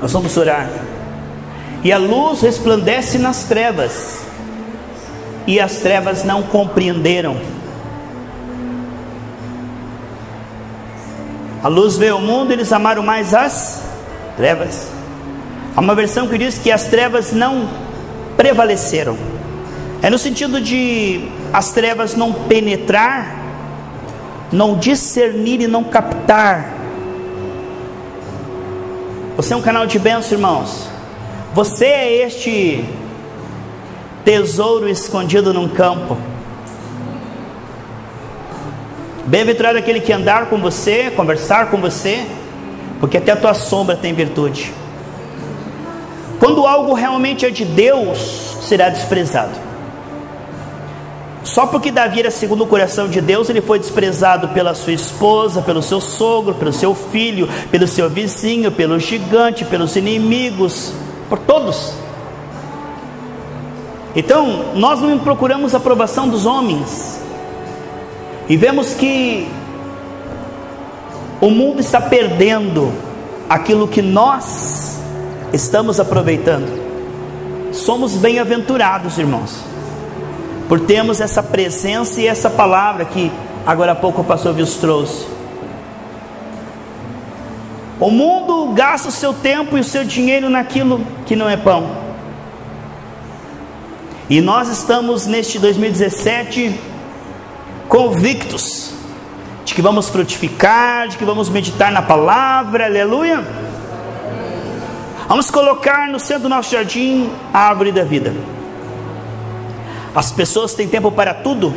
Nós vamos orar. E a luz resplandece nas trevas, e as trevas não compreenderam. A luz veio ao mundo, eles amaram mais as trevas. Há uma versão que diz que as trevas não prevaleceram. É no sentido de as trevas não penetrar, não discernir e não captar. Você é um canal de bênção, irmãos. Você é este tesouro escondido num campo. Bem-aventurado aquele que andar com você, conversar com você, porque até a tua sombra tem virtude. Quando algo realmente é de Deus, será desprezado. Só porque Davi era segundo o coração de Deus, ele foi desprezado pela sua esposa, pelo seu sogro, pelo seu filho, pelo seu vizinho, pelo gigante, pelos inimigos, por todos. Então, nós não procuramos a aprovação dos homens, e vemos que o mundo está perdendo aquilo que nós estamos aproveitando. Somos bem-aventurados, irmãos, por termos essa presença e essa palavra que agora há pouco o pastor Vils trouxe. O mundo gasta o seu tempo e o seu dinheiro naquilo que não é pão. E nós estamos neste 2017 convictos de que vamos frutificar, de que vamos meditar na palavra, aleluia. Vamos colocar no centro do nosso jardim a árvore da vida. As pessoas têm tempo para tudo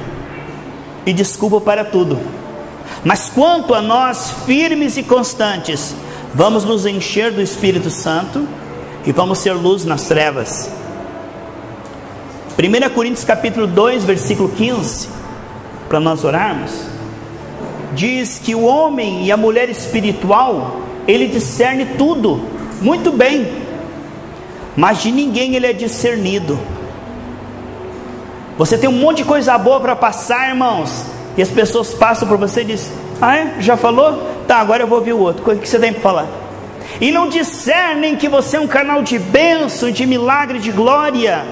e desculpa para tudo. Mas quanto a nós, firmes e constantes, vamos nos encher do Espírito Santo e vamos ser luz nas trevas. 1 Coríntios capítulo 2, versículo 15 para nós orarmos, diz que o homem e a mulher espiritual, ele discerne tudo, muito bem, mas de ninguém ele é discernido. Você tem um monte de coisa boa para passar, irmãos, e as pessoas passam por você e dizem: Ah, é? Já falou? Tá, agora eu vou ouvir o outro. O que você tem para falar? E não discernem que você é um canal de bênção, de milagre, de glória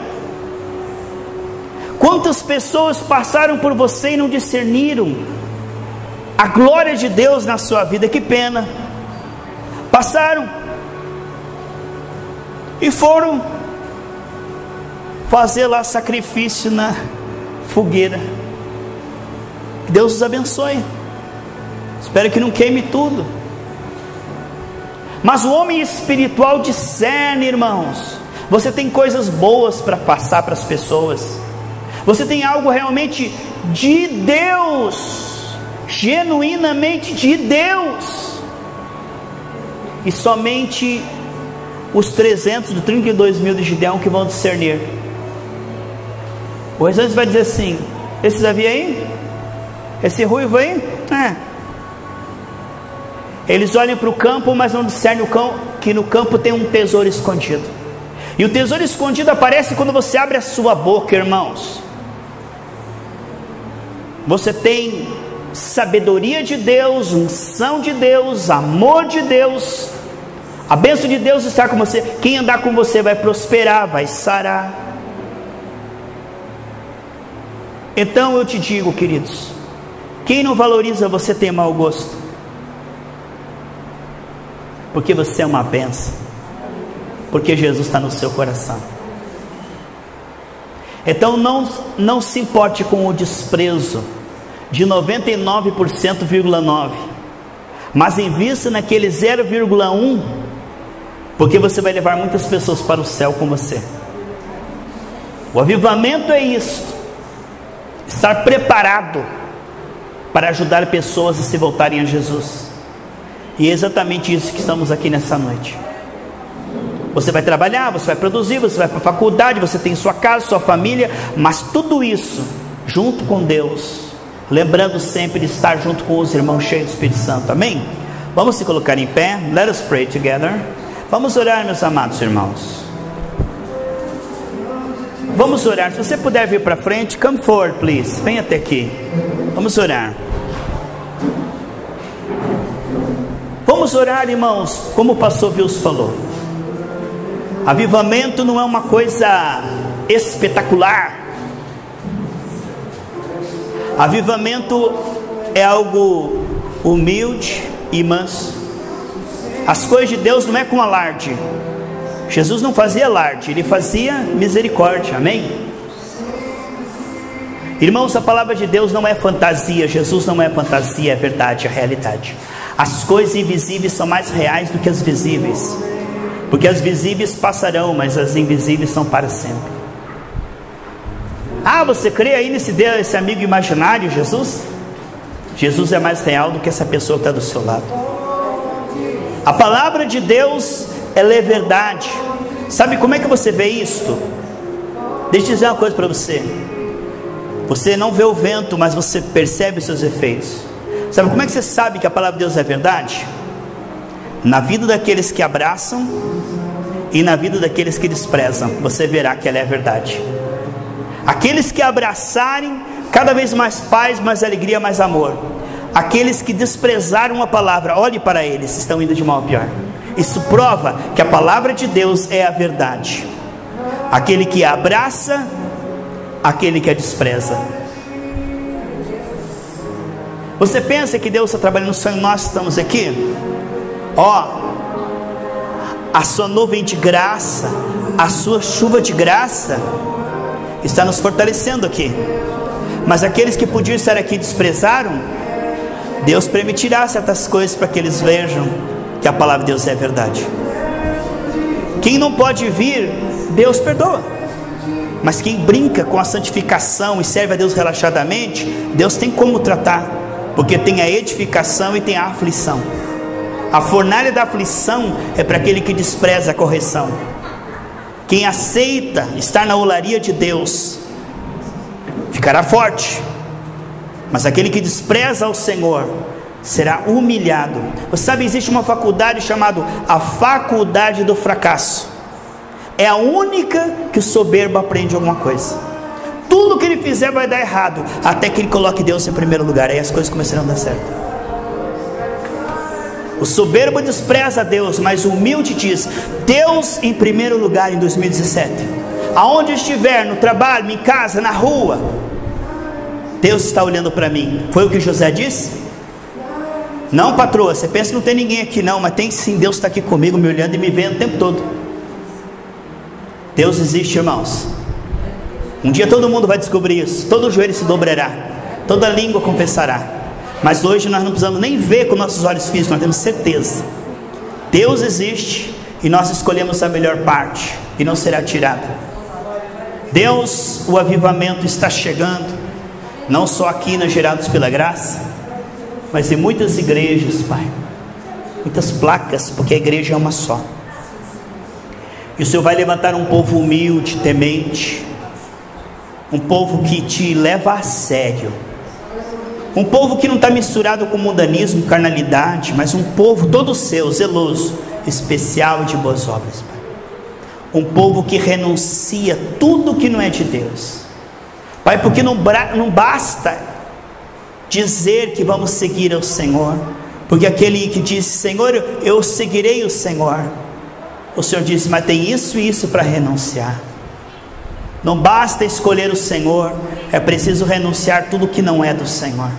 Quantas pessoas passaram por você e não discerniram a glória de Deus na sua vida? Que pena. Passaram e foram fazer lá sacrifício na fogueira. Deus os abençoe. Espero que não queime tudo. Mas o homem espiritual discerne, irmãos. Você tem coisas boas para passar para as pessoas. Você tem algo realmente de Deus, genuinamente de Deus. E somente os 300 dos 32 mil de Gideão que vão discernir. O restante vai dizer assim: esse Davi aí? Esse ruivo aí? É. Eles olham para o campo, mas não discernem o campo, que no campo tem um tesouro escondido. E o tesouro escondido aparece quando você abre a sua boca, irmãos você tem sabedoria de Deus, unção de Deus, amor de Deus, a bênção de Deus está com você. Quem andar com você vai prosperar, vai sarar. Então eu te digo, queridos, quem não valoriza você tem mau gosto, porque você é uma benção, porque Jesus está no seu coração. Então não, não se importe com o desprezo de 99,9%, mas invista naquele 0,1%, porque você vai levar muitas pessoas para o céu com você. O avivamento é isto, estar preparado para ajudar pessoas a se voltarem a Jesus. E é exatamente isso que estamos aqui nessa noite. Você vai trabalhar, você vai produzir, você vai para a faculdade, você tem sua casa, sua família, mas tudo isso junto com Deus, lembrando sempre de estar junto com os irmãos cheios do Espírito Santo. Amém? Vamos se colocar em pé. Let us pray together. Vamos orar, meus amados irmãos. Vamos orar. Se você puder vir para frente, come forward, please. Vem até aqui. Vamos orar. Vamos orar, irmãos, como o pastor Vils falou. Avivamento não é uma coisa espetacular. Avivamento é algo humilde e manso. As coisas de Deus não é com alarde. Jesus não fazia alarde, ele fazia misericórdia. Amém? Irmãos, a palavra de Deus não é fantasia, Jesus não é fantasia, é verdade, é realidade. As coisas invisíveis são mais reais do que as visíveis, porque as visíveis passarão, mas as invisíveis são para sempre. Ah, você crê aí nesse Deus, esse amigo imaginário, Jesus? Jesus é mais real do que essa pessoa que está do seu lado. A palavra de Deus, ela é verdade. Sabe como é que você vê isto? Deixa eu dizer uma coisa para você. Você não vê o vento, mas você percebe os seus efeitos. Sabe como é que você sabe que a palavra de Deus é verdade? Na vida daqueles que abraçam e na vida daqueles que desprezam, você verá que ela é verdade. Aqueles que abraçarem, cada vez mais paz, mais alegria, mais amor. Aqueles que desprezaram a palavra, olhe para eles, estão indo de mal a pior. Isso prova que a palavra de Deus é a verdade. Aquele que abraça aquele que a despreza. Você pensa que Deus está trabalhando no sonho, nós estamos aqui? Ó, a sua nuvem de graça, a sua chuva de graça, está nos fortalecendo aqui. Mas aqueles que podiam estar aqui desprezaram, Deus permitirá certas coisas para que eles vejam que a palavra de Deus é verdade. Quem não pode vir, Deus perdoa. Mas quem brinca com a santificação e serve a Deus relaxadamente, Deus tem como tratar, porque tem a edificação e tem a aflição. A fornalha da aflição é para aquele que despreza a correção. Quem aceita estar na olaria de Deus ficará forte, mas aquele que despreza o Senhor será humilhado. Você sabe, existe uma faculdade chamada a faculdade do fracasso. É a única que o soberbo aprende alguma coisa. Tudo que ele fizer vai dar errado, até que ele coloque Deus em primeiro lugar, aí as coisas começarão a dar certo. O soberbo despreza Deus, mas o humilde diz: Deus em primeiro lugar em 2017. Aonde estiver, no trabalho, em casa, na rua, Deus está olhando para mim. Foi o que José disse? Não, patroa, você pensa que não tem ninguém aqui, não, mas tem sim, Deus está aqui comigo, me olhando e me vendo o tempo todo. Deus existe, irmãos. Um dia todo mundo vai descobrir isso, todo joelho se dobrará, toda língua confessará. Mas hoje nós não precisamos nem ver com nossos olhos físicos, nós temos certeza. Deus existe e nós escolhemos a melhor parte e não será tirada. Deus, o avivamento está chegando, não só aqui na Gerados pela Graça, mas em muitas igrejas, Pai. Muitas placas, porque a igreja é uma só. E o Senhor vai levantar um povo humilde, temente, um povo que te leva a sério, um povo que não está misturado com mundanismo, carnalidade, mas um povo todo seu, zeloso, especial de boas obras. Pai. Um povo que renuncia tudo que não é de Deus. Pai, porque não, não basta dizer que vamos seguir ao Senhor, porque aquele que diz, Senhor, eu seguirei o Senhor o Senhor disse: Mas tem isso e isso para renunciar. Não basta escolher o Senhor, é preciso renunciar tudo que não é do Senhor.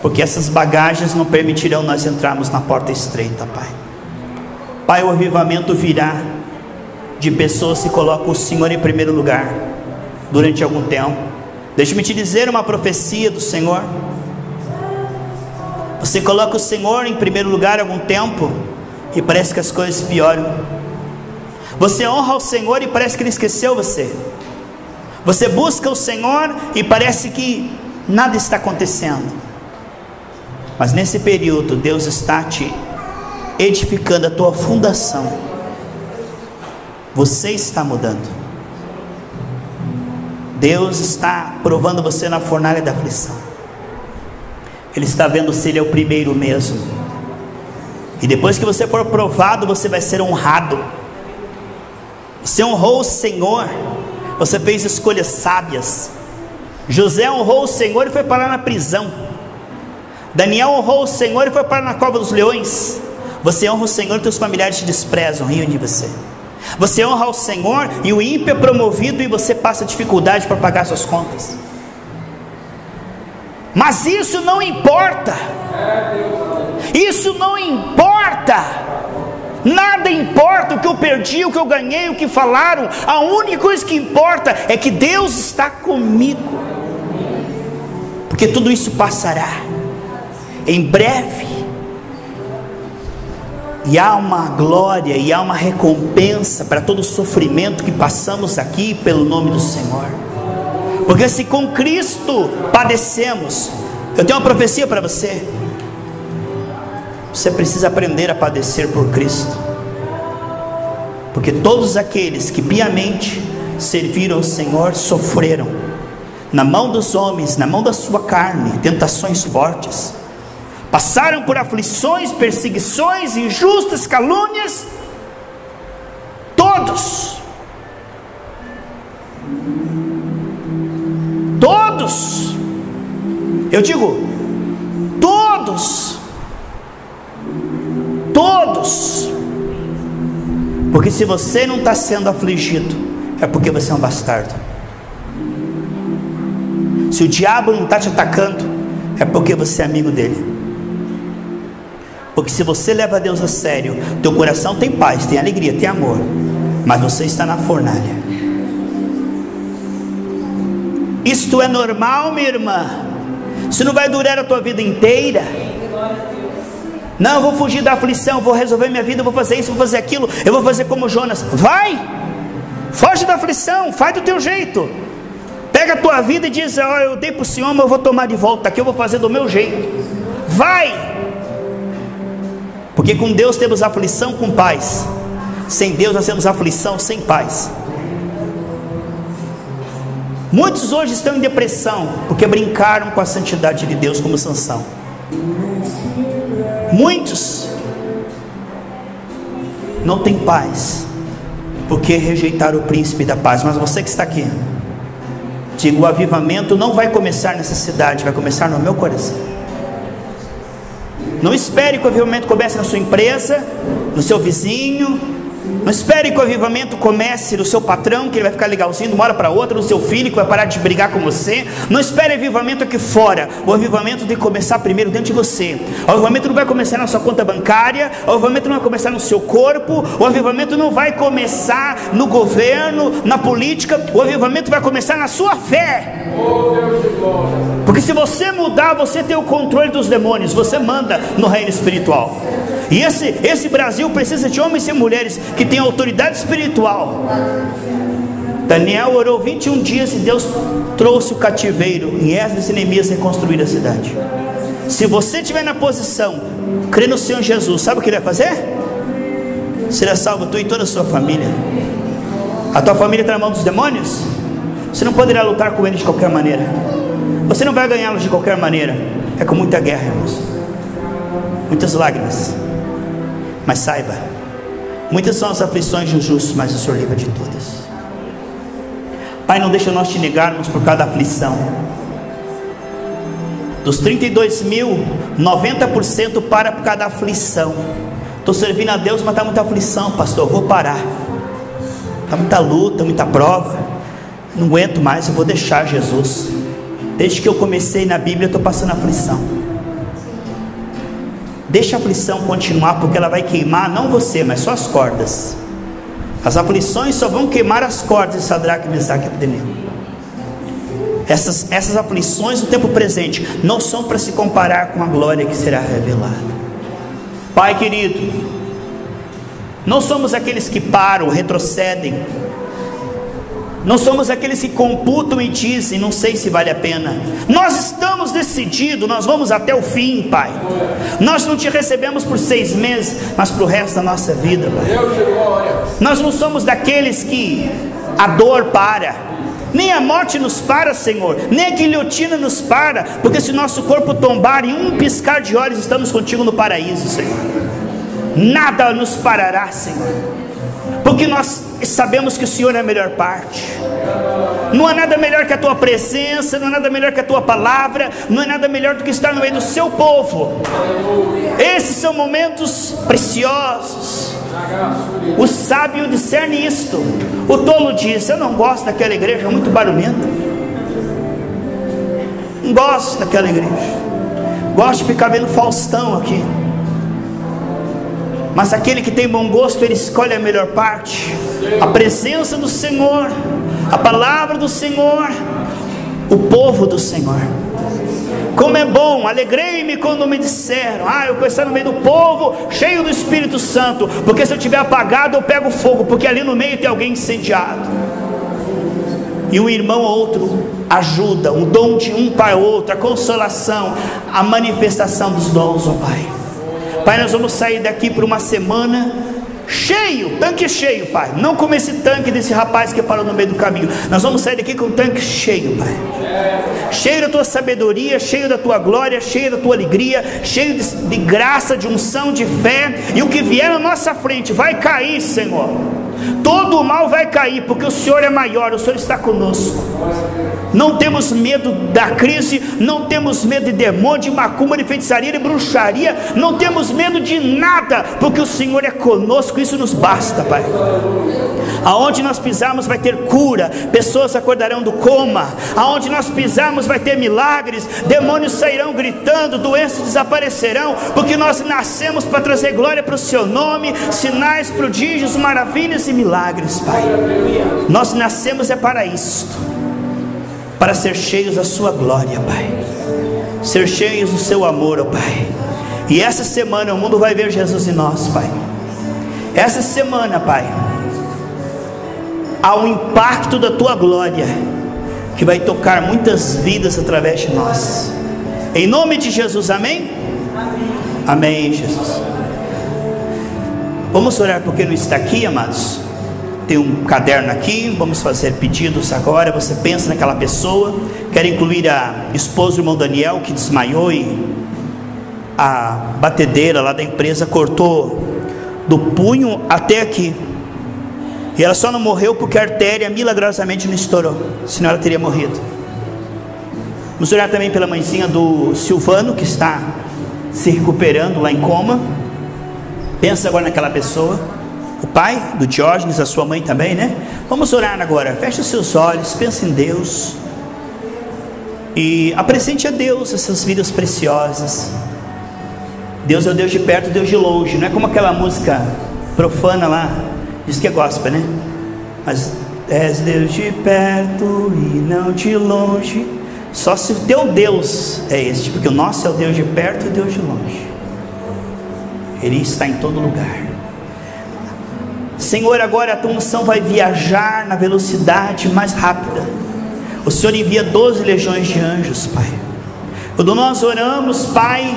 Porque essas bagagens não permitirão nós entrarmos na porta estreita, Pai. Pai, o avivamento virá de pessoas que colocam o Senhor em primeiro lugar durante algum tempo. Deixe-me te dizer uma profecia do Senhor. Você coloca o Senhor em primeiro lugar algum tempo, e parece que as coisas pioram. Você honra o Senhor e parece que Ele esqueceu você. Você busca o Senhor e parece que nada está acontecendo. Mas nesse período, Deus está te edificando a tua fundação. Você está mudando. Deus está provando você na fornalha da aflição. Ele está vendo se Ele é o primeiro mesmo. E depois que você for provado, você vai ser honrado. Você honrou o Senhor, você fez escolhas sábias. José honrou o Senhor e foi parar na prisão. Daniel honrou o Senhor e foi parar na cova dos leões. Você honra o Senhor e teus familiares te desprezam, riam de você. Você honra ao Senhor e o ímpio é promovido e você passa dificuldade para pagar suas contas. Mas isso não importa. Isso não importa. Nada importa o que eu perdi, o que eu ganhei, o que falaram. A única coisa que importa é que Deus está comigo. Porque tudo isso passará. Em breve. E há uma glória e há uma recompensa para todo o sofrimento que passamos aqui pelo nome do Senhor. Porque se com Cristo padecemos, eu tenho uma profecia para você. Você precisa aprender a padecer por Cristo. Porque todos aqueles que piamente serviram ao Senhor sofreram na mão dos homens, na mão da sua carne, tentações fortes. Passaram por aflições, perseguições, injustas, calúnias. Todos. Todos. Eu digo, todos todos. Porque se você não está sendo afligido, é porque você é um bastardo. Se o diabo não está te atacando, é porque você é amigo dele. Porque se você leva Deus a sério, teu coração tem paz, tem alegria, tem amor, mas você está na fornalha. Isto é normal, minha irmã. Isso não vai durar a tua vida inteira. Não, eu vou fugir da aflição, vou resolver minha vida, vou fazer isso, vou fazer aquilo, eu vou fazer como Jonas. Vai! Foge da aflição, faz do teu jeito. Pega a tua vida e diz: Ó, oh, eu dei para o Senhor, mas eu vou tomar de volta aqui, eu vou fazer do meu jeito. Vai! Porque com Deus temos aflição com paz, sem Deus nós temos aflição sem paz. Muitos hoje estão em depressão porque brincaram com a santidade de Deus como Sansão. Muitos não têm paz, porque rejeitaram o príncipe da paz. Mas você que está aqui, digo: o avivamento não vai começar nessa cidade, vai começar no meu coração. Não espere que o avivamento comece na sua empresa, no seu vizinho, não espere que o avivamento comece no seu patrão, que ele vai ficar legalzinho de uma hora para outra, no seu filho, que vai parar de brigar com você. Não espere avivamento aqui fora. O avivamento tem que começar primeiro dentro de você. O avivamento não vai começar na sua conta bancária, o avivamento não vai começar no seu corpo, o avivamento não vai começar no governo, na política, o avivamento vai começar na sua fé. Porque se você mudar, você tem o controle dos demônios, você manda no reino espiritual. E esse, esse Brasil precisa de homens e mulheres que tenham autoridade espiritual. Daniel orou 21 dias e Deus trouxe o cativeiro e Esdras e Neemias reconstruir a cidade. Se você estiver na posição, crê no Senhor Jesus, sabe o que ele vai fazer? Será salvo tu e toda a sua família. A tua família está na mão dos demônios? Você não poderá lutar com eles de qualquer maneira. Você não vai ganhá-los de qualquer maneira. É com muita guerra, irmãos. Muitas lágrimas mas saiba, muitas são as aflições dos justos, mas o Senhor livra de todas. Pai, não deixa nós te negarmos por cada aflição. Dos 32 mil, 90% para por cada aflição. Estou servindo a Deus, mas está muita aflição, pastor. Eu vou parar. Está muita luta, muita prova. Não aguento mais, eu vou deixar Jesus. Desde que eu comecei na Bíblia, estou passando aflição. Deixa a aflição continuar, porque ela vai queimar não você, mas só as cordas. As aflições só vão queimar as cordas de Sadraque, Mesaque e Abdenego. Essas, essas aflições no tempo presente não são para se comparar com a glória que será revelada. Pai querido, não somos aqueles que param, retrocedem, não somos aqueles que computam e dizem, não sei se vale a pena. Nós estamos decididos, nós vamos até o fim, Pai. Nós não te recebemos por seis meses, mas para o resto da nossa vida, Pai. Nós não somos daqueles que a dor para, nem a morte nos para, Senhor, nem a guilhotina nos para, porque se nosso corpo tombar em um piscar de olhos, estamos contigo no paraíso, Senhor. Nada nos parará, Senhor porque nós sabemos que o Senhor é a melhor parte. Não há nada melhor que a tua presença, não há nada melhor que a tua palavra, não é nada melhor do que estar no meio do seu povo. Esses são momentos preciosos. O sábio discerne isto. O tolo diz: Eu não gosto daquela igreja muito barulhenta. Não gosto daquela igreja. Gosto de ficar vendo Faustão aqui. Mas aquele que tem bom gosto, ele escolhe a melhor parte. A presença do Senhor, a palavra do Senhor, o povo do Senhor. Como é bom, alegrei-me quando me disseram: Ah, eu estar no meio do povo, cheio do Espírito Santo, porque se eu tiver apagado, eu pego fogo, porque ali no meio tem alguém incendiado. E um irmão ou outro ajuda, um dom de um para o outro, a consolação, a manifestação dos dons, ó oh Pai. Pai, nós vamos sair daqui por uma semana cheio, tanque cheio, Pai. Não como esse tanque desse rapaz que parou no meio do caminho. Nós vamos sair daqui com o tanque cheio, Pai. Cheio da tua sabedoria, cheio da tua glória, cheio da tua alegria, cheio de, de graça, de unção, de fé. E o que vier na nossa frente vai cair, Senhor. Todo o mal vai cair, porque o Senhor é maior, o Senhor está conosco. Não temos medo da crise, não temos medo de demônio, de macumba, de feitiçaria, de bruxaria, não temos medo de nada, porque o Senhor é conosco, isso nos basta, Pai. Aonde nós pisarmos vai ter cura, pessoas acordarão do coma, aonde nós pisarmos vai ter milagres, demônios sairão gritando, doenças desaparecerão, porque nós nascemos para trazer glória para o Seu nome, sinais, prodígios, maravilhas milagres, Pai. Nós nascemos é para isto, para ser cheios da Sua glória, Pai, ser cheios do Seu amor, Pai. E essa semana o mundo vai ver Jesus em nós, Pai. Essa semana, Pai, há um impacto da Tua glória que vai tocar muitas vidas através de nós. Em nome de Jesus, amém? Amém, Jesus. Vamos orar porque não está aqui, amados tem um caderno aqui, vamos fazer pedidos agora. Você pensa naquela pessoa, quer incluir a esposa do irmão Daniel que desmaiou e a batedeira lá da empresa cortou do punho até aqui. E ela só não morreu porque a artéria milagrosamente não estourou, senão ela teria morrido. Vamos orar também pela mãezinha do Silvano que está se recuperando lá em coma. Pensa agora naquela pessoa o pai do Diógenes, a sua mãe também, né? Vamos orar agora. Feche os seus olhos, pense em Deus e apresente a Deus essas vidas preciosas. Deus é o Deus de perto, Deus de longe. Não é como aquela música profana lá, diz que é gospel, né? Mas és Deus de perto e não de longe. Só se o teu Deus é este, porque o nosso é o Deus de perto e Deus de longe. Ele está em todo lugar. Senhor, agora a tua unção vai viajar na velocidade mais rápida. O Senhor envia 12 legiões de anjos, Pai. Quando nós oramos, Pai,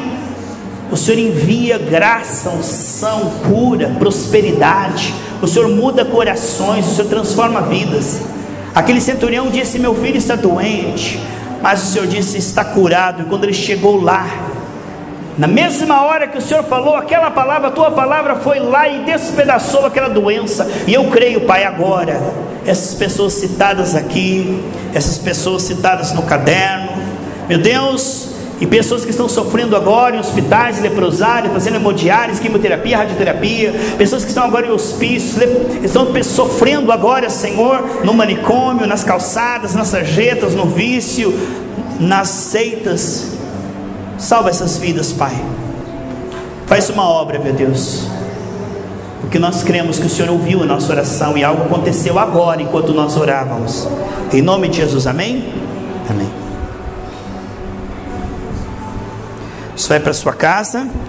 o Senhor envia graça, unção, cura, prosperidade. O Senhor muda corações, o Senhor transforma vidas. Aquele centurião disse: Meu filho está doente, mas o Senhor disse: Está curado. E quando ele chegou lá, na mesma hora que o Senhor falou aquela palavra, a tua palavra foi lá e despedaçou aquela doença. E eu creio, Pai, agora, essas pessoas citadas aqui, essas pessoas citadas no caderno, meu Deus, e pessoas que estão sofrendo agora em hospitais, leprosários, fazendo hemodiálise, quimioterapia, radioterapia, pessoas que estão agora em hospícios, estão sofrendo agora, Senhor, no manicômio, nas calçadas, nas sarjetas, no vício, nas seitas, Salva essas vidas, Pai. Faz uma obra, meu Deus. Porque nós cremos que o Senhor ouviu a nossa oração e algo aconteceu agora enquanto nós orávamos. Em nome de Jesus, amém? Amém. Você vai para sua casa.